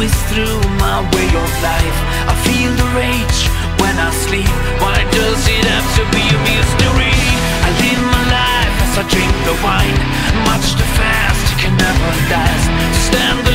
always through my way of life. I feel the rage when I sleep. Why does it have to be a mystery? I live my life as I drink the wine. Much too fast, it can never last. To stand